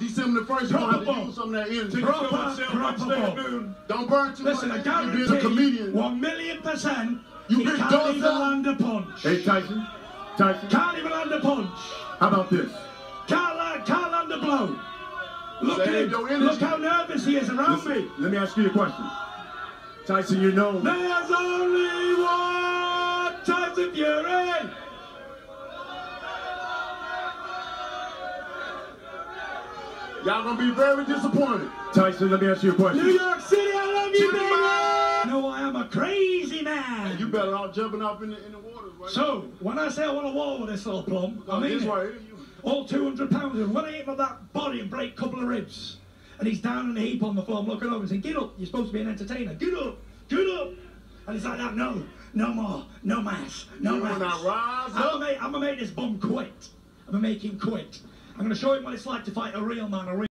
December the 1st, you're Proper going to have to bomb. use some of that energy. Proper, myself proper backstage at bomb. noon. Don't burn too Listen, I much. You're being a comedian. one million percent You he big can't dog even son. land a punch. Hey, Tyson. Tyson. Can't even land a punch. How about this? Can't land, can't land a blow. Look at Save him. your. Look how nervous he is around Listen, me. let me ask you a question. Tyson, you know. There's only one Tyson Fury. Y'all to be very disappointed. Tyson, let me ask you a question. New. York City, I love you, baby. No, I am a crazy man. You better off jumping off in the, in the waters, right? So, when I say I want to war with this little plum, I mean this it. right here, All 200 pounds, and when I hit him with that body and break a couple of ribs, and he's down in a heap on the floor, I'm looking over and saying, get up, you're supposed to be an entertainer, get up, get up. And he's like, that, no, no more, no mass, no You mass. not rise I'm gonna, make, I'm gonna make this bum quit. I'm gonna make him quit. I'm gonna show him what it's like to fight a real man, a real